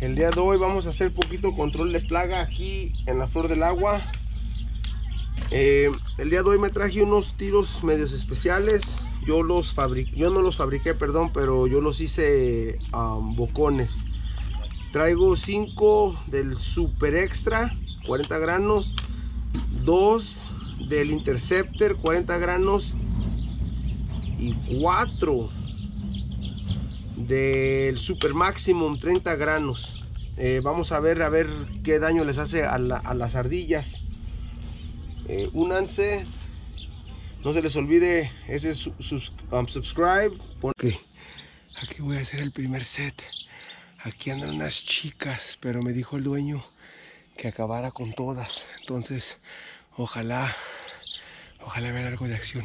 El día de hoy vamos a hacer poquito control de plaga aquí en la flor del agua. Eh, El día de hoy me traje unos tiros medios especiales. Yo los yo no los fabriqué, perdón, pero yo los hice um, bocones. Traigo 5 del Super Extra, 40 granos 2 del Interceptor, 40 granos y 4 del Super Maximum 30 granos. Eh, vamos a ver a ver qué daño les hace a, la, a las ardillas. Eh, únanse no se les olvide ese su, um, subscribe porque aquí voy a hacer el primer set. Aquí andan unas chicas pero me dijo el dueño que acabara con todas. Entonces ojalá ojalá vean algo de acción